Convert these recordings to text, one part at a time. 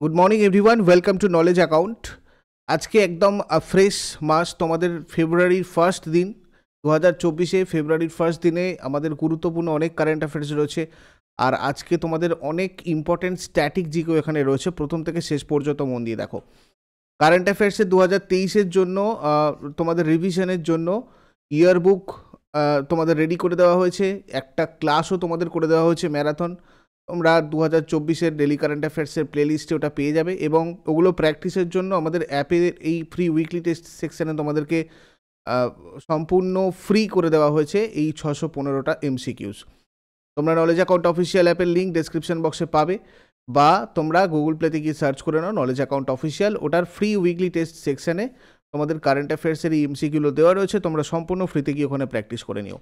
Good morning everyone welcome to Knowledge Account আজকে একদম fresh মাস, তোমাদের ফেব্রুয়ারির ফার্স্ট দিন দু হাজার চব্বিশে ফেব্রুয়ারির ফার্স্ট দিনে আমাদের গুরুত্বপূর্ণ অনেক কারেন্ট অ্যাফেয়ার্স রয়েছে। আর আজকে তোমাদের অনেক ইম্পর্টেন্ট স্ট্যাটিক জিকেও এখানে রয়েছে। প্রথম থেকে শেষ পর্যন্ত মন দিয়ে দেখো। কারেন্ট অ্যাফেয়ার্সে দু হাজার তেইশের জন্য তোমাদের রিভিশনের জন্য ইয়ারবুক তোমাদের রেডি করে দেওয়া হয়েছে। একটা ক্লাসও তোমাদের করে দেওয়া হয়েছে ম্যারাথন তোমরা দু হাজার চব্বিশের ডেলি কারেন্ট অ্যাফেয়ার্সের প্লেলিস্টে ওটা পেয়ে যাবে এবং ওগুলো প্র্যাকটিসের জন্য আমাদের অ্যাপের এই ফ্রি উইকলি টেস্ট সেকশানে তোমাদেরকে সম্পূর্ণ ফ্রি করে দেওয়া হয়েছে এই ছশো পনেরোটা এমসিকিউস তোমরা নলেজ অ্যাকাউন্ট অফিসিয়াল অ্যাপের লিঙ্ক ডেসক্রিপশন বক্সে পাবে বা তোমরা গুগল প্লেতে গিয়ে সার্চ করে নাও নলেজ অ্যাকাউন্ট অফিসিয়াল ওটার ফ্রি উইকলি টেস্ট সেকশানে তোমাদের কারেন্ট অ্যাফেয়ার্সের এই এমসিকিউগুলো দেওয়া রয়েছে, তোমরা সম্পূর্ণ ফ্রিতে গিয়ে ওখানে প্র্যাকটিস করে নিও।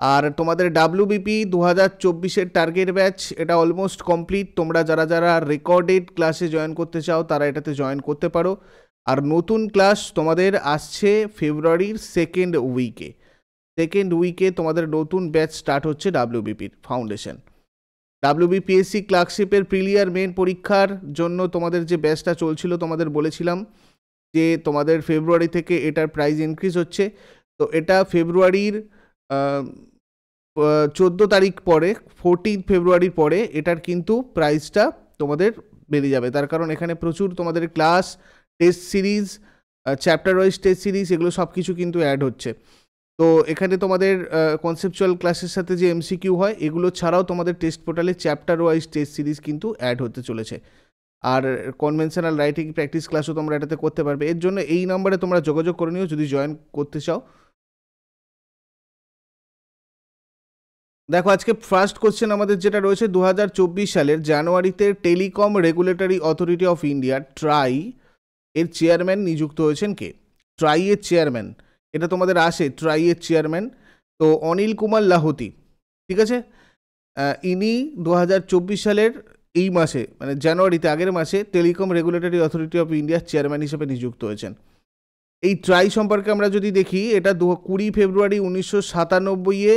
আর তোমাদের ডাব্লিউবিপি দু হাজার চব্বিশের টার্গেট ব্যাচ এটা অলমোস্ট কমপ্লিট তোমরা যারা যারা রেকর্ডেড ক্লাসে জয়েন করতে চাও, তারা এটাতে জয়েন করতে পারো। আর নতুন ক্লাস তোমাদের আসছে ফেব্রুয়ারির সেকেন্ড উইকে সেকেন্ড উইকে তোমাদের নতুন ব্যাচ স্টার্ট হচ্ছে ডাব্লিউবিপির ফাউন্ডেশন ডাব্লিউবিপিএসসি ক্লার্কশিপের প্রিলিয়ার মেন পরীক্ষার জন্য তোমাদের যে ব্যাচটা চলছিল, তোমাদের বলেছিলাম যে তোমাদের ফেব্রুয়ারি থেকে এটার প্রাইস ইনক্রিজ হচ্ছে। তো এটা ফেব্রুয়ারির চোদ্দ তারিখ পরে ফোরটিন ফেব্রুয়ারির পরে এটার কিন্তু প্রাইসটা তোমাদের বেড়ে যাবে। তার কারণ এখানে প্রচুর তোমাদের class test series chapter wise test series এগুলো সব কিছু কিন্তু অ্যাড হচ্ছে। তো এখানে তোমাদের কনসেপচুয়াল ক্লাসের সাথে যে এমসিকিউ হয়, এগুলো ছাড়াও তোমাদের টেস্ট পোর্টালে চ্যাপ্টার ওয়াইজ টেস্ট সিরিজ কিন্তু অ্যাড হতে চলেছে। আর কনভেনশনাল রাইটিং প্র্যাকটিস ক্লাসও তোমরা এটাতে করতে পারবে। এর জন্য এই নম্বরে তোমরা যোগাযোগ করে নিও, যদি জয়েন করতে চাও। দেখো, আজকে ফার্স্ট কোশ্চেন আমাদের যেটা রয়েছে দু হাজার চব্বিশ সালের জানুয়ারিতে Telecom Regulatory Authority of India TRAI এর চেয়ারম্যান নিযুক্ত হয়েছেন কে? ট্রাই এর চেয়ারম্যান এটা তোমাদের আসে ট্রাই এর চেয়ারম্যান তো অনিল কুমার লাহোতি, ঠিক আছে? ইনি দু হাজার চব্বিশ সালের এই মাসে মানে জানুয়ারিতে, আগের মাসে টেলিকম রেগুলেটরি অথরিটি অফ ইন্ডিয়ার চেয়ারম্যান হিসেবে নিযুক্ত হয়েছেন। এই ট্রাই সম্পর্কে আমরা যদি দেখি, এটা দু কুড়ি ফেব্রুয়ারি উনিশশো সাতানব্বইয়ে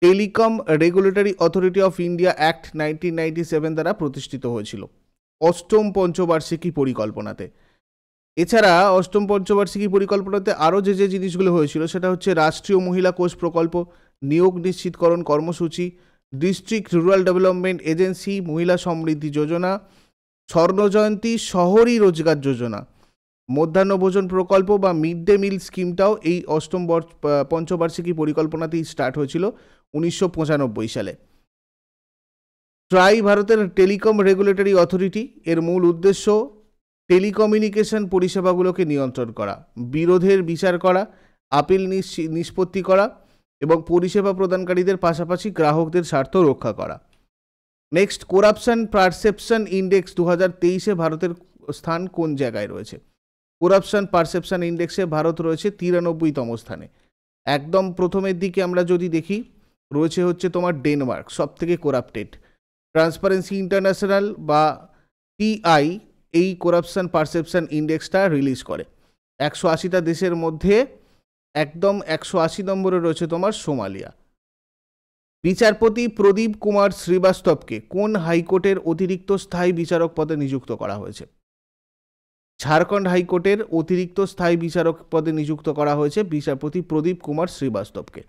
Telecom Regulatory Authority of India Act nineteen ninety seven দ্বারা প্রতিষ্ঠিত হয়েছিল অষ্টম পঞ্চবার্ষিকী পরিকল্পনাতে। এছাড়া অষ্টম পঞ্চবার্ষিকী পরিকল্পনাতে আরও যে যে জিনিসগুলো হয়েছিল সেটা হচ্ছে রাষ্ট্রীয় মহিলা কোষ প্রকল্প, নিয়োগ নিশ্চিতকরণ কর্মসূচি, ডিস্ট্রিক্ট রুরাল ডেভেলপমেন্ট এজেন্সি, মহিলা সমৃদ্ধি যোজনা, স্বর্ণজয়ন্তী শহরী রোজগার যোজনা, মধ্যাহ্ন ভোজন প্রকল্প বা মিড ডে মিল স্কিমটাও এই অষ্টম বর্ষ- পঞ্চবার্ষিকী পরিকল্পনাতেই স্টার্ট হয়েছিল। উনিশশো পঁচানব্বই সালে। ট্রাই ভারতের টেলিকম রেগুলেটরি অথরিটি এর মূল উদ্দেশ্য টেলিকমিউনিকেশন পরিষেবাগুলোকে নিয়ন্ত্রণ করা, বিরোধের বিচার করা, আপিল নিষ্পত্তি করা এবং পরিষেবা প্রদানকারীদের পাশাপাশি গ্রাহকদের স্বার্থ রক্ষা করা। নেক্সট, করাপশন পারসেপশন ইন্ডেক্স দু হাজার তেইশে ভারতের স্থান কোন জায়গায় রয়েছে? করাপশন পারসেপশন ইন্ডেক্সে ভারত রয়েছে তিরানব্বইতম স্থানে। একদম প্রথমের দিকে আমরা যদি দেখি রয়েছে হচ্ছে তোমার ডেনমার্ক সব থেকে করাপ্টেড ট্রান্সপারেন্সি ইন্টারন্যাশনাল বা টিআই এই করাপশন পারসেপশন ইন্ডেক্সটা রিলিজ করে। একশো আশিটা দেশের মধ্যে একদম একশো আশি নম্বরে রয়েছে তোমার সোমালিয়া। বিচারপতি প্রদীপ কুমার শ্রীবাস্তবকে কোন হাইকোর্টের অতিরিক্ত স্থায়ী বিচারক পদে নিযুক্ত করা হয়েছে? ঝাড়খণ্ড হাইকোর্টের অতিরিক্ত স্থায়ী বিচারক পদে নিযুক্ত করা হয়েছে বিচারপতি প্রদীপ কুমার শ্রীবাস্তবকে।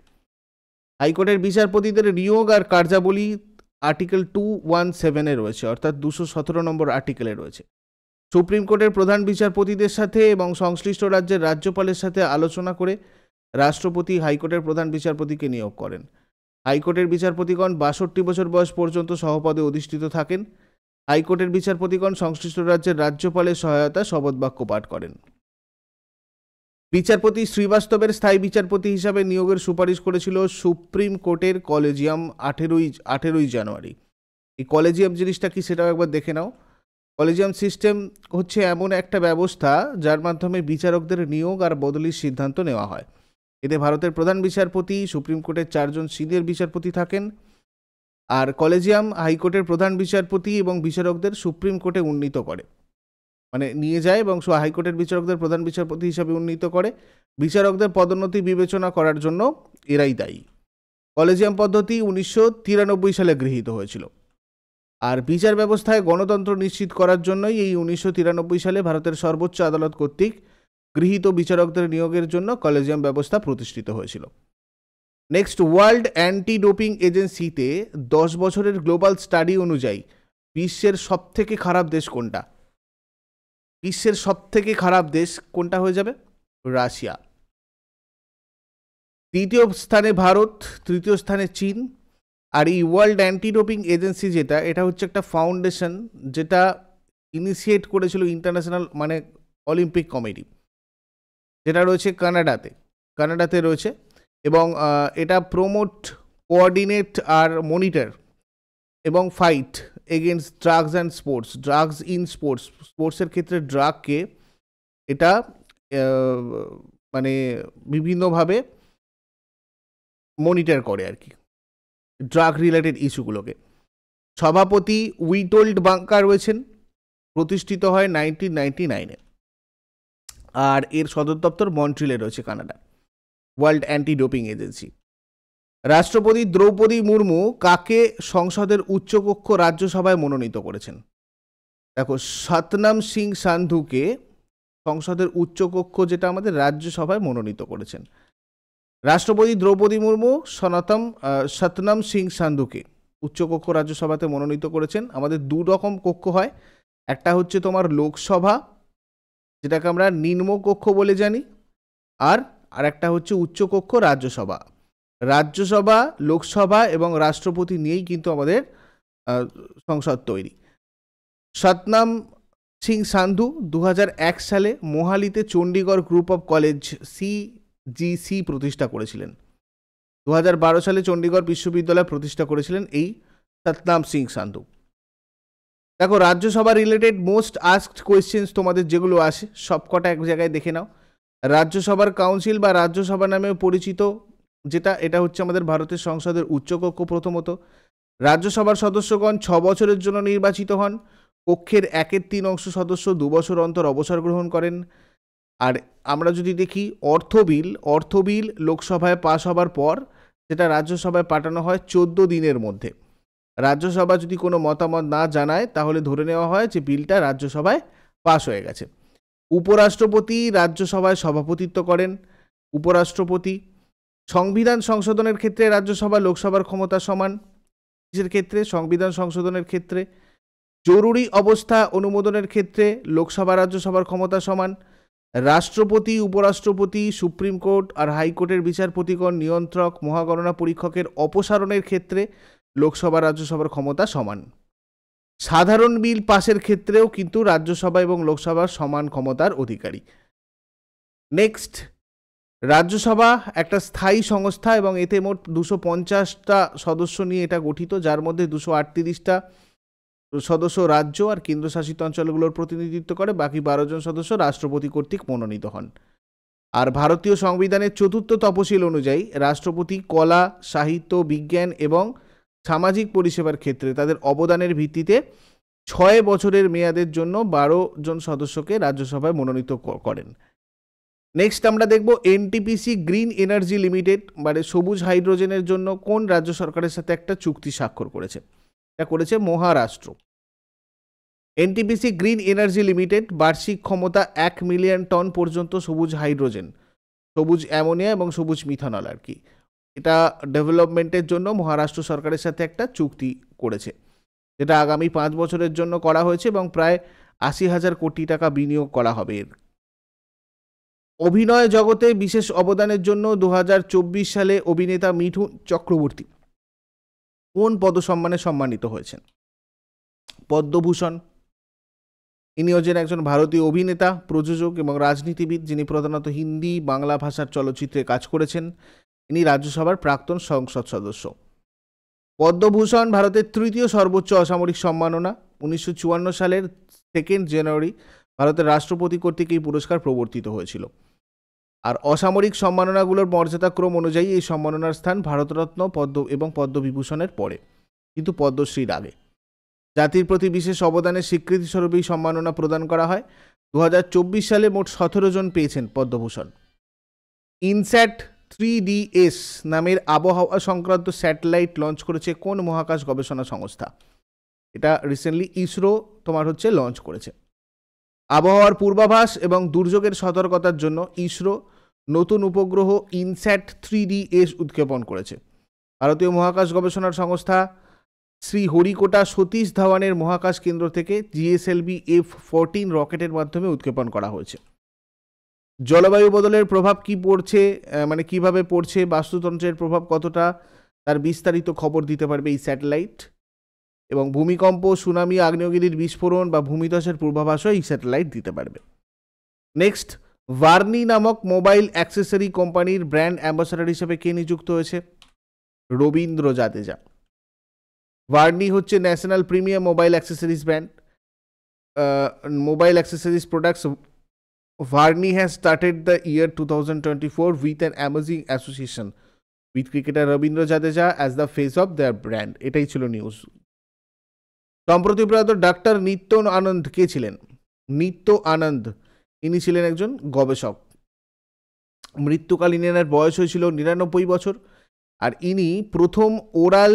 হাইকোর্টের বিচারপতিদের নিয়োগ আর কার্যাবলী আর্টিকেল টু ওয়ান সেভেনে রয়েছে, অর্থাৎ দুশো সতেরো নম্বর আর্টিকেলে রয়েছে। সুপ্রিম কোর্টের প্রধান বিচারপতিদের সাথে এবং সংশ্লিষ্ট রাজ্যের রাজ্যপালের সাথে আলোচনা করে রাষ্ট্রপতি হাইকোর্টের প্রধান বিচারপতিকে নিয়োগ করেন। হাইকোর্টের বিচারপতিগণ বাষট্টি বছর বয়স পর্যন্ত সহপদে অধিষ্ঠিত থাকেন। হাইকোর্টের বিচারপতিগণ সংশ্লিষ্ট রাজ্যের রাজ্যপালের সহায়তা শপথ বাক্য পাঠ করেন। বিচারপতি শ্রীবাস্তবের স্থায়ী বিচারপতি হিসাবে নিয়োগের সুপারিশ করেছিল সুপ্রিম কোর্টের কলেজিয়াম আঠেরোই আঠেরোই জানুয়ারি। এই কলেজিয়াম জিনিসটা কি সেটাও একবার দেখে নাও। কলেজিয়াম সিস্টেম হচ্ছে এমন একটা ব্যবস্থা যার মাধ্যমে বিচারকদের নিয়োগ আর বদলির সিদ্ধান্ত নেওয়া হয়। এতে ভারতের প্রধান বিচারপতি, সুপ্রিম কোর্টের চারজন সিনিয়র বিচারপতি থাকেন আর কলেজিয়াম হাইকোর্টের প্রধান বিচারপতি এবং বিচারকদের সুপ্রিম কোর্টে উন্নীত করে। মানে নিয়ে যায় এবং হাইকোর্টের বিচারকদের প্রধান বিচারপতি হিসাবে উন্নীত করে। বিচারকদের পদোন্নতি বিবেচনা করার জন্য এরাই দায়ী। কলেজিয়াম পদ্ধতি উনিশশো তিরানব্বই সালে গৃহীত হয়েছিল। আর বিচার ব্যবস্থায় গণতন্ত্র নিশ্চিত করার জন্যই এই উনিশশো তিরানব্বই সালে ভারতের সর্বোচ্চ আদালত কর্তৃক গৃহীত বিচারকদের নিয়োগের জন্য কলেজিয়াম ব্যবস্থা প্রতিষ্ঠিত হয়েছিল। নেক্সট, ওয়ার্ল্ড অ্যান্টি ডোপিং এজেন্সিতে দশ বছরের গ্লোবাল স্টাডি অনুযায়ী বিশ্বের সবথেকে খারাপ দেশ কোনটা? বিশ্বের সবথেকে খারাপ দেশ কোনটা হয়ে যাবে? রাশিয়া। দ্বিতীয় স্থানে ভারত, তৃতীয় স্থানে চীন আর এই ওয়ার্ল্ড অ্যান্টি ডোপিং এজেন্সি যেটা, এটা হচ্ছে একটা ফাউন্ডেশন যেটা ইনিশিয়েট করেছিল ইন্টারন্যাশনাল মানে অলিম্পিক কমিটি যেটা রয়েছে কানাডাতে কানাডাতে রয়েছে এবং এটা প্রমোট কোঅর্ডিনেট আর মনিটর এবং fight against drugs and sports drugs in sports স্পোর্টসের ক্ষেত্রে ড্রাগকে এটা মানে বিভিন্নভাবে মনিটর করে আর কি ড্রাগ রিলেটেড ইস্যুগুলোকে সভাপতি উইটোল্ড বাঙ্কা রয়েছেন, প্রতিষ্ঠিত হয় নাইনটিন নাইনটি নাইনে আর এর সদর দপ্তর মন্ট্রিলে রয়েছে Canada world anti doping agency রাষ্ট্রপতি দ্রৌপদী মুর্মু কাকে সংসদের উচ্চকক্ষ রাজ্যসভায় মনোনীত করেছেন? দেখো, সতনাম সিং সান্ধুকে সংসদের উচ্চকক্ষ যেটা আমাদের রাজ্যসভায় মনোনীত করেছেন। রাষ্ট্রপতি দ্রৌপদী মুর্মু সনাতম সতনাম সিং সান্ধুকে উচ্চকক্ষ রাজ্যসভাতে মনোনীত করেছেন। আমাদের দু রকম কক্ষ হয়। একটা হচ্ছে তোমার লোকসভা, যেটাকে আমরা নিম্নকক্ষ বলে জানি, আর আর একটা হচ্ছে উচ্চকক্ষ রাজ্যসভা। রাজ্যসভা, লোকসভা এবং রাষ্ট্রপতি নিয়েই কিন্তু আমাদের সংসদ তৈরি। সতনাম সিং সান্ধু দু হাজার এক সালে মোহালিতে Chandigarh group of college CGC প্রতিষ্ঠা করেছিলেন। দু হাজার বারো সালে চণ্ডীগড় বিশ্ববিদ্যালয় প্রতিষ্ঠা করেছিলেন এই সতনাম সিং সান্ধু। দেখো, Rajya Sabha related most asked questions তোমাদের যেগুলো আসে, সবকটা এক জায়গায় দেখে নাও। রাজ্যসভার কাউন্সিল বা রাজ্যসভা নামেও পরিচিত যেটা, এটা হচ্ছে আমাদের ভারতের সংসদের উচ্চকক্ষ প্রথমত। রাজ্যসভার সদস্যগণ ছ বছরের জন্য নির্বাচিত হন। কক্ষের একের তিন অংশ সদস্য দু বছর অন্তর অবসর গ্রহণ করেন। আর আমরা যদি দেখি অর্থ বিল অর্থ বিল লোকসভায় পাশ হবার পর সেটা রাজ্যসভায় পাঠানো হয় চোদ্দ দিনের মধ্যে। রাজ্যসভা যদি কোনো মতামত না জানায়, তাহলে ধরে নেওয়া হয় যে বিলটা রাজ্যসভায় পাশ হয়ে গেছে। উপরাষ্ট্রপতি রাজ্যসভায় সভাপতিত্ব করেন। উপরাষ্ট্রপতি সংবিধান সংশোধনের ক্ষেত্রে রাজ্যসভা, লোকসভার ক্ষমতা সমান। কিসের ক্ষেত্রে? সংবিধান সংশোধনের ক্ষেত্রে। জরুরি অবস্থা অনুমোদনের ক্ষেত্রে লোকসভা, রাজ্যসভার ক্ষমতা সমান। রাষ্ট্রপতি, উপরাষ্ট্রপতি, সুপ্রিম কোর্ট আর হাইকোর্টের বিচারপতিগণ নিয়ন্ত্রক, মহাগণনা পরীক্ষকের অপসারণের ক্ষেত্রে লোকসভা, রাজ্যসভার ক্ষমতা সমান। সাধারণ বিল পাশের ক্ষেত্রেও কিন্তু রাজ্যসভা এবং লোকসভার সমান ক্ষমতার অধিকারী। নেক্সট। রাজ্যসভা একটা স্থায়ী সংস্থা এবং এতে মোট দুশো পঞ্চাশটা সদস্য নিয়ে এটা গঠিত, যার মধ্যে দুশো আটত্রিশটা সদস্য রাজ্য আর কেন্দ্রশাসিত অঞ্চলগুলোর প্রতিনিধিত্ব করে, বাকি বারো জন সদস্য রাষ্ট্রপতি কর্তৃক মনোনীত হন। আর ভারতীয় সংবিধানের চতুর্থ তপশিল অনুযায়ী, রাষ্ট্রপতি কলা, সাহিত্য, বিজ্ঞান এবং সামাজিক পরিষেবার ক্ষেত্রে তাদের অবদানের ভিত্তিতে ছয় বছরের মেয়াদের জন্য বারো জন সদস্যকে রাজ্যসভায় মনোনীত করেন। নেক্সট আমরা দেখব এনটিপিসি গ্রিন এনার্জি লিমিটেড মানে সবুজ হাইড্রোজেনের জন্য কোন রাজ্য সরকারের সাথে একটা চুক্তি স্বাক্ষর করেছে? এটা করেছে Maharashtra. NTPC green energy limited বার্ষিক ক্ষমতা এক মিলিয়ন টন পর্যন্ত সবুজ হাইড্রোজেন, সবুজ অ্যামোনিয়া এবং সবুজ মিথানল আর কি। এটা ডেভেলপমেন্টের জন্য মহারাষ্ট্র সরকারের সাথে একটা চুক্তি করেছে। যেটা আগামী পাঁচ বছরের জন্য করা হয়েছে এবং প্রায় আশি হাজার কোটি টাকা বিনিয়োগ করা হবে এর। অভিনয় জগতে বিশেষ অবদানের জন্য দু হাজার চব্বিশ সালে অভিনেতা মিঠুন চক্রবর্তী কোন পদসম্মানে সম্মানিত হয়েছেন? পদ্মভূষণ, ইনি হচ্ছেন একজন ভারতীয় অভিনেতা, প্রযোজক এবং রাজনীতিবিদ যিনি প্রধানত হিন্দি, বাংলা ভাষার চলচ্চিত্রে কাজ করেছেন। ইনি রাজ্যসভার প্রাক্তন সংসদ সদস্য। পদ্মভূষণ ভারতের তৃতীয় সর্বোচ্চ অসামরিক সম্মাননা উনিশশো চুয়ান্ন সালের সেকেন্ড জানুয়ারি ভারতের রাষ্ট্রপতি কর্তৃক এই পুরস্কার প্রবর্তিত হয়েছিল। আর অসামরিক সম্মাননাগুলোর মর্যাদাক্রম অনুযায়ী এই সম্মাননার স্থান ভারতরত্ন পদ্ম এবং পদ্মবিভূষণের পরে, কিন্তু পদ্মশ্রীর আগে। জাতির প্রতি বিশেষ অবদানের স্বীকৃতিস্বরূপ এই সম্মাননা প্রদান করা হয়। দু হাজার চব্বিশ সালে মোট সতেরো জন পেয়েছেন পদ্মভূষণ। ইনস্যাট থ্রি ডিএস নামের আবহাওয়া সংক্রান্ত স্যাটেলাইট লঞ্চ করেছে কোন মহাকাশ গবেষণা সংস্থা? এটা রিসেন্টলি ইসরো তোমার হচ্ছে লঞ্চ করেছে। আবহাওয়ার পূর্বাভাস এবং দুর্যোগের সতর্কতার জন্য ইসরো নতুন উপগ্রহ ইনস্যাট থ্রি ডি এস উৎক্ষেপণ করেছে। ভারতীয় মহাকাশ গবেষণার সংস্থা শ্রী হরিকোটা সতীশ ধাওয়ানের মহাকাশ কেন্দ্র থেকে জিএসএলভি এফ ফোরটিন রকেটের মাধ্যমে উৎক্ষেপণ করা হয়েছে। জলবায়ু বদলের প্রভাব কি পড়ছে মানে কীভাবে পড়ছে, বাস্তুতন্ত্রের প্রভাব কতটা, তার বিস্তারিত খবর দিতে পারবে এই স্যাটেলাইট। এবং ভূমিকম্প, সুনামি, আগ্নেয়গিরির বিস্ফোরণ বা ভূমিধসের পূর্বাভাসও এই স্যাটেলাইট দিতে পারবে। নেক্সট ভার্নি নামক মোবাইল অ্যাক্সেসরি কোম্পানির ব্র্যান্ড অ্যাম্বাসাডার হিসেবে কে নিযুক্ত হয়েছে? রবীন্দ্র জাদেজা। ভার্নি হচ্ছে national premium mobile accessories brand mobile accessories products Varni has started the year two thousand twenty four with an amazing association with cricketer Ravindra Jadeja as the face of their brand এটাই ছিল news সম্প্রতি প্রয়াত doctor নিত্য আনন্দ কে ছিলেন? নিত্য আনন্দ ইনি ছিলেন একজন গবেষক। মৃত্যুকালীন এনার বয়স হয়েছিল নিরানব্বই বছর আর ইনি প্রথম ওরাল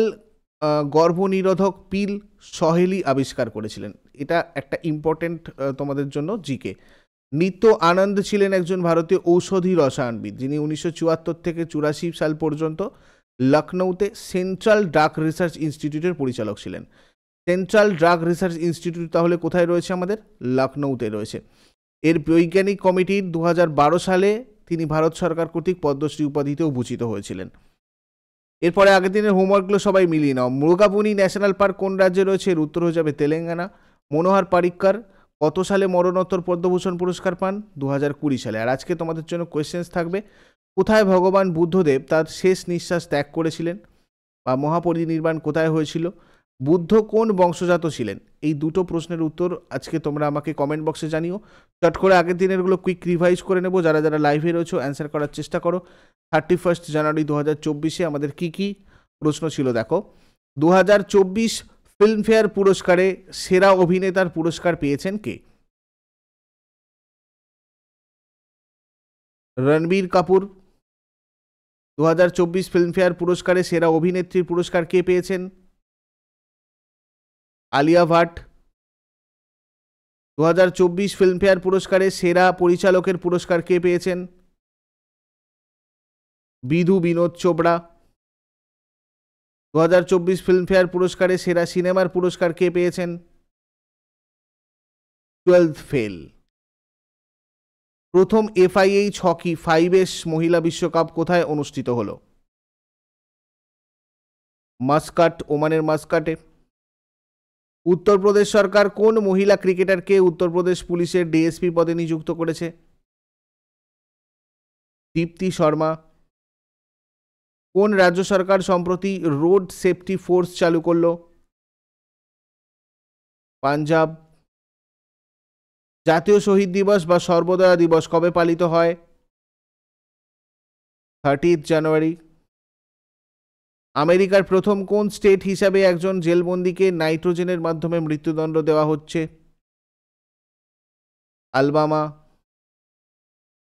গর্ভনিরোধক পিল সহেলি আবিষ্কার করেছিলেন। এটা একটা ইম্পর্টেন্ট তোমাদের জন্য জিকে। নিত্য আনন্দ ছিলেন একজন ভারতীয় ঔষধি রসায়নবিদ, যিনি উনিশশো চুয়াত্তর থেকে চুরাশি সাল পর্যন্ত লখনৌতে সেন্ট্রাল ড্রাগ রিসার্চ ইনস্টিটিউটের পরিচালক ছিলেন। সেন্ট্রাল ড্রাগ রিসার্চ ইনস্টিটিউট তাহলে কোথায় রয়েছে আমাদের? লখনৌতে রয়েছে। এর বৈজ্ঞানিক কমিটির দু হাজার বারো সালে তিনি ভারত সরকার কর্তৃক পদ্মশ্রী উপাধিতেও ভূষিত হয়েছিলেন। এরপরে আগের দিনের হোমওয়ার্কগুলো সবাই মিলিয়ে নাও। মৃগাবুনি ন্যাশনাল পার্ক কোন রাজ্যে রয়েছে? এর উত্তর হয়ে যাবে তেলেঙ্গানা। মনোহর পারিক্কর, কত সালে মরণোত্তর পদ্মভূষণ পুরস্কার পান? দু হাজার কুড়ি সালে। আর আজকে তোমাদের জন্য কোয়েশ্চেন্স থাকবে, কোথায় ভগবান বুদ্ধদেব তার শেষ নিঃশ্বাস ত্যাগ করেছিলেন? বা মহাপরিনির্বাণ কোথায় হয়েছিল? বুদ্ধ কোন বংশজাত ছিলেন? এই দুটো প্রশ্নের উত্তর আজকে তোমরা আমাকে কমেন্ট বক্সে জানিও। চট করে আগের দিনেরগুলো কুইক রিভাইজ করে নেব। যারা যারা লাইভে রয়েছে অ্যান্সার করার চেষ্টা করো। থার্টি ফার্স্ট জানুয়ারি দু হাজার চব্বিশে আমাদের কী কী প্রশ্ন ছিল দেখো। দু হাজার চব্বিশ ফিল্মফেয়ার পুরস্কারে সেরা অভিনেতার পুরস্কার পেয়েছেন কে? রণবীর কাপুর। দু হাজার চব্বিশ ফিল্মফেয়ার পুরস্কারে সেরা অভিনেত্রীর পুরস্কার কে পেয়েছেন? আলিয়া ভাট। দু হাজার চব্বিশ ফিল্মফেয়ার পুরস্কারে সেরা পরিচালকের পুরস্কার কে পেয়েছেন? বিধু বিনোদ চোপড়া। দু হাজার চব্বিশ ফিল্মফেয়ার পুরস্কারে সেরা সিনেমার পুরস্কার কে পেয়েছেন? Twelve fail. প্রথম এফআইএইচ হকি ফাইভ এস মহিলা বিশ্বকাপ কোথায় অনুষ্ঠিত হলো? মাস্কাট, ওমানের মাস্কাটে। উত্তরপ্রদেশ সরকার কোন মহিলা ক্রিকেটারকে উত্তরপ্রদেশ পুলিশের ডিএসপি পদে নিযুক্ত করেছে? দীপ্তি শর্মা। কোন রাজ্য সরকার সম্প্রতি রোড সেফটি ফোর্স চালু করল? পাঞ্জাব। জাতীয় শহীদ দিবস বা সর্বদয়া দিবস কবে পালিত হয়? থার্টিথ জানুয়ারি আমেরিকার প্রথম কোন স্টেট হিসাবে একজন জেলবন্দিকে নাইট্রোজেনের মাধ্যমে মৃত্যুদণ্ড দেওয়া হচ্ছে? আলবামা।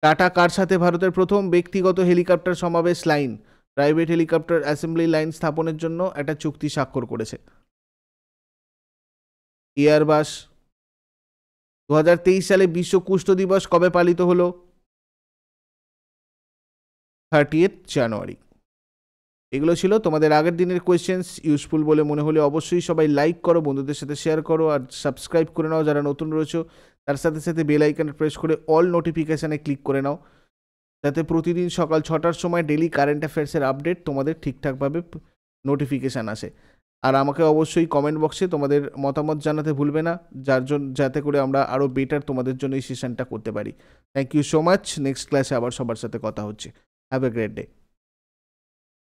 টাটা, কার সাথে ভারতের প্রথম ব্যক্তিগত হেলিকপ্টার সমাবেশ? Line. Private helicopter assembly line স্থাপনের জন্য একটা চুক্তি স্বাক্ষর করেছে। এয়ারবাস। দু হাজার তেইশ সালে বিশ্ব কুষ্ঠ দিবস কবে পালিত হলো? Thirtieth January. এগুলো ছিল তোমাদের আগের দিনের কোয়েশ্চেন্স ইউজফুল বলে মনে হলে অবশ্যই সবাই লাইক করো, বন্ধুদের সাথে শেয়ার করো আর সাবস্ক্রাইব করে নাও যারা নতুন রয়েছে। তার সাথে সাথে বেল আইকন প্রেস করে অল নোটিফিকেশানে ক্লিক করে নাও। যাতে প্রতিদিন সকাল ছটার সময় ডেলি কারেন্ট অ্যাফেয়ার্সের আপডেট তোমাদের ঠিকঠাকভাবে নোটিফিকেশান আসে। আর আমাকে অবশ্যই কমেন্ট বক্সে তোমাদের মতামত জানাতে ভুলবে না, যার জন্য যাতে করে আমরা আরও বেটার তোমাদের জন্য এই সেশনটা করতে পারি। Thank you so much next ক্লাসে আবার সবার সাথে কথা হচ্ছে। Have a great day